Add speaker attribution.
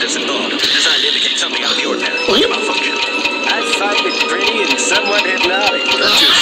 Speaker 1: this involved, designed to indicate something out of the ordinary.
Speaker 2: What?
Speaker 1: Malfunction.
Speaker 3: I find it pretty and somewhat hypnotic.